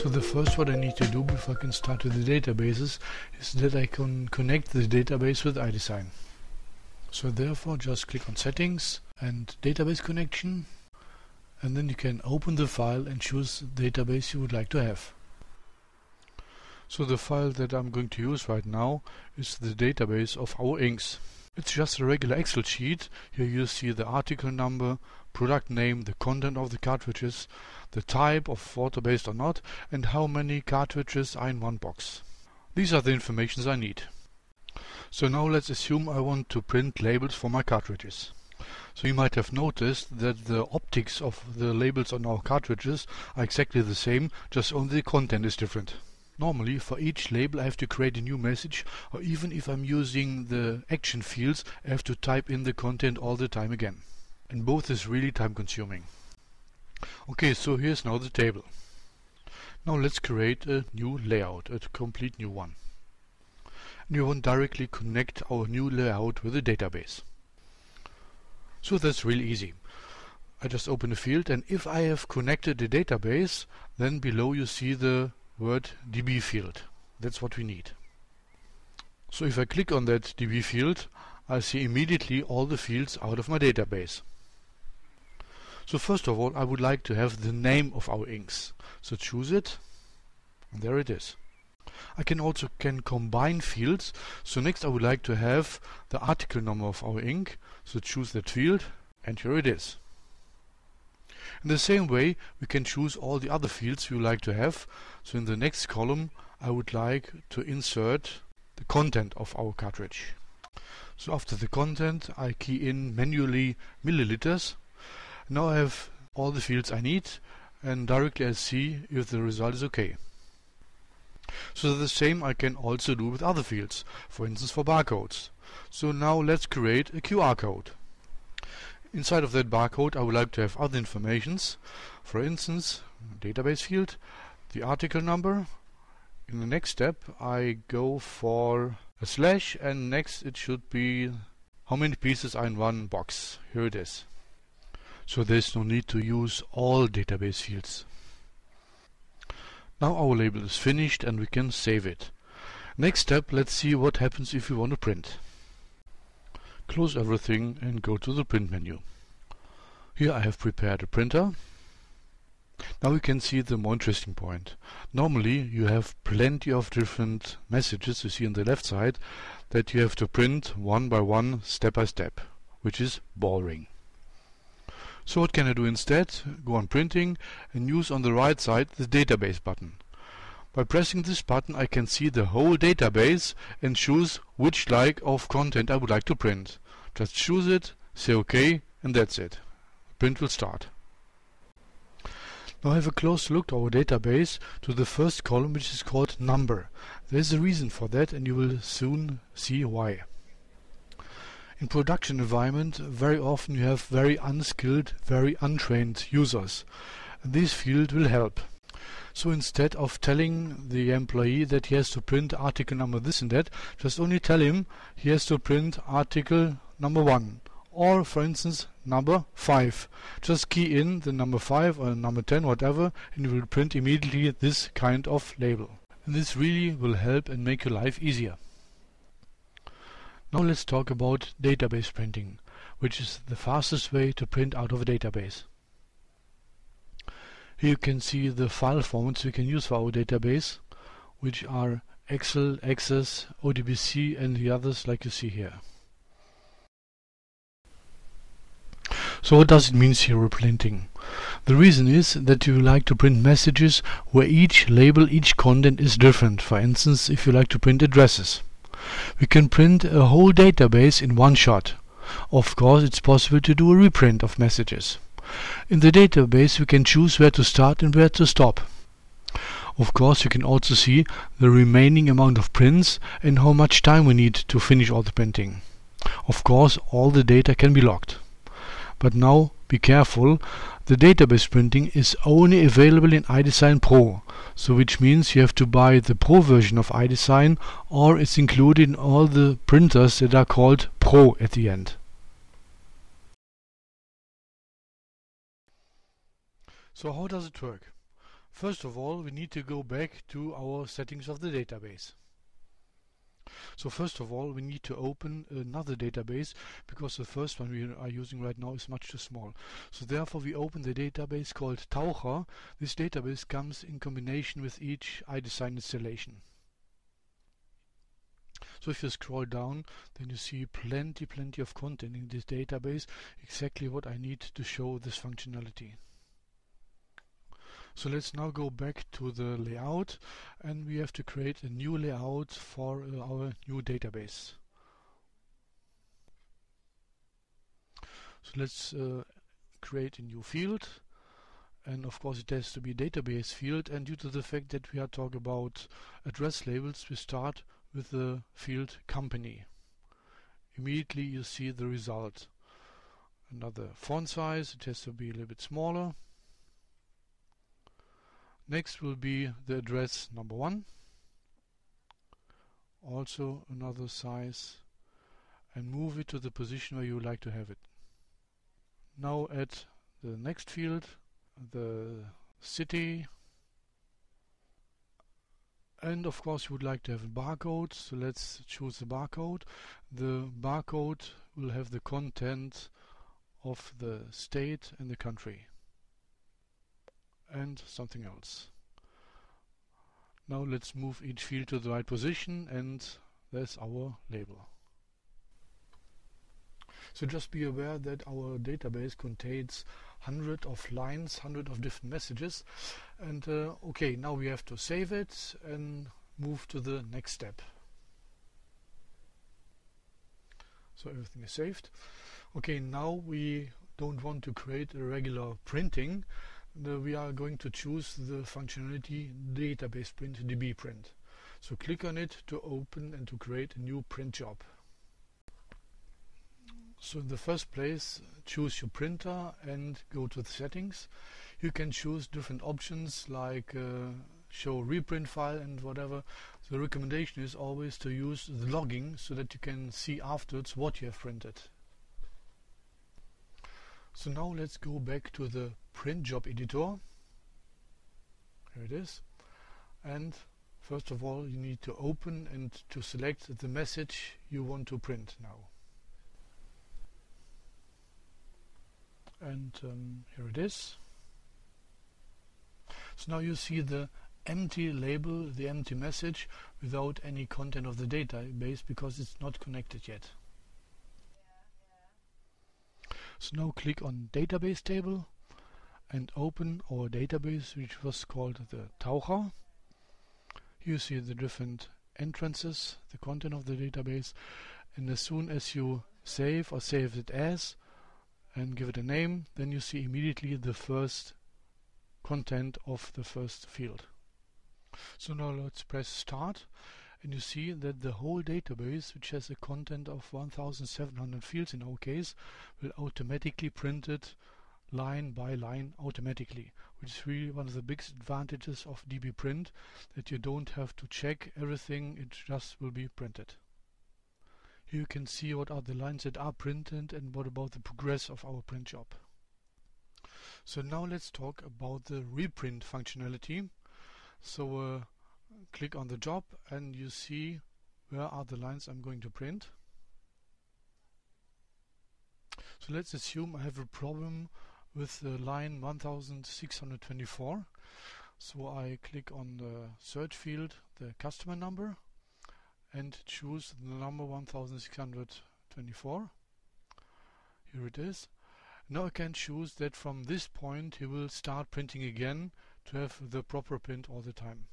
So the first what I need to do before I can start with the databases is that I can connect the database with iDesign. So therefore just click on settings and database connection and then you can open the file and choose the database you would like to have. So the file that I'm going to use right now is the database of our inks. It's just a regular Excel sheet. Here you see the article number, product name, the content of the cartridges, the type of water-based or not, and how many cartridges are in one box. These are the informations I need. So now let's assume I want to print labels for my cartridges. So you might have noticed that the optics of the labels on our cartridges are exactly the same, just only the content is different. Normally, for each label I have to create a new message, or even if I'm using the action fields, I have to type in the content all the time again. And both is really time consuming. Okay, so here's now the table. Now let's create a new layout, a complete new one. And we want directly connect our new layout with the database. So that's really easy. I just open a field and if I have connected the database, then below you see the word DB field. That's what we need. So if I click on that DB field, I see immediately all the fields out of my database. So first of all, I would like to have the name of our inks. So choose it, and there it is. I can also can combine fields. So next I would like to have the article number of our ink. So choose that field, and here it is. In the same way, we can choose all the other fields we would like to have. So in the next column, I would like to insert the content of our cartridge. So after the content, I key in manually milliliters. Now I have all the fields I need and directly I see if the result is okay. So the same I can also do with other fields, for instance for barcodes. So now let's create a QR code. Inside of that barcode I would like to have other informations, for instance database field, the article number. In the next step I go for a slash and next it should be how many pieces are in one box. Here it is. So there's no need to use all database fields. Now our label is finished and we can save it. Next step, let's see what happens if we want to print. Close everything and go to the print menu. Here I have prepared a printer. Now we can see the more interesting point. Normally you have plenty of different messages you see on the left side that you have to print one by one, step by step, which is boring. So what can I do instead? Go on printing and use on the right side the database button. By pressing this button I can see the whole database and choose which like of content I would like to print. Just choose it, say OK and that's it. Print will start. Now have a close look to our database to the first column which is called number. There is a reason for that and you will soon see why. In production environment very often you have very unskilled, very untrained users. This field will help. So instead of telling the employee that he has to print article number this and that, just only tell him he has to print article number 1 or for instance number 5. Just key in the number 5 or number 10 whatever and you will print immediately this kind of label. And this really will help and make your life easier. Now let's talk about database printing, which is the fastest way to print out of a database. Here you can see the file formats we can use for our database, which are Excel, Access, ODBC and the others like you see here. So what does it mean serial printing? The reason is that you like to print messages where each label, each content is different. For instance, if you like to print addresses. We can print a whole database in one shot. Of course, it's possible to do a reprint of messages. In the database we can choose where to start and where to stop. Of course you can also see the remaining amount of prints and how much time we need to finish all the printing. Of course all the data can be logged. But now be careful, the database printing is only available in iDesign Pro, so which means you have to buy the Pro version of iDesign or it's included in all the printers that are called Pro at the end. So how does it work? First of all, we need to go back to our settings of the database. So first of all, we need to open another database because the first one we are using right now is much too small. So therefore, we open the database called Taucher. This database comes in combination with each iDesign installation. So if you scroll down, then you see plenty, plenty of content in this database, exactly what I need to show this functionality. So let's now go back to the layout and we have to create a new layout for uh, our new database. So let's uh, create a new field and of course it has to be database field and due to the fact that we are talking about address labels we start with the field company. Immediately you see the result. Another font size, it has to be a little bit smaller. Next will be the address number one. Also another size and move it to the position where you would like to have it. Now add the next field, the city, and of course you would like to have a barcode, so let's choose the barcode. The barcode will have the content of the state and the country and something else. Now let's move each field to the right position and there's our label. So just be aware that our database contains hundred of lines, hundred of different messages and uh, okay now we have to save it and move to the next step. So everything is saved. Okay now we don't want to create a regular printing we are going to choose the functionality database print db print. So click on it to open and to create a new print job. So in the first place choose your printer and go to the settings. You can choose different options like uh, show reprint file and whatever. The recommendation is always to use the logging so that you can see afterwards what you have printed. So now let's go back to the print job editor. Here it is. And first of all you need to open and to select the message you want to print now. And um, here it is. So now you see the empty label, the empty message without any content of the database because it's not connected yet. So now click on database table and open our database which was called the Taucher. You see the different entrances, the content of the database and as soon as you save or save it as and give it a name then you see immediately the first content of the first field. So now let's press start and you see that the whole database, which has a content of 1700 fields in our case, will automatically print it line by line automatically, which is really one of the biggest advantages of DB print, that you don't have to check everything, it just will be printed. Here you can see what are the lines that are printed and what about the progress of our print job. So now let's talk about the reprint functionality. So uh, click on the job and you see where are the lines I'm going to print. So let's assume I have a problem with the line 1624. So I click on the search field, the customer number, and choose the number 1624. Here it is. Now I can choose that from this point he will start printing again to have the proper print all the time.